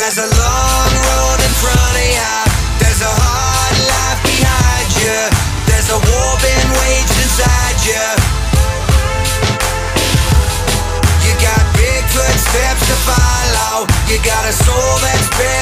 There's a long road in front of you. There's a hard life behind you. There's a war being waged inside you. You got big footsteps to follow. You got a soul that's big.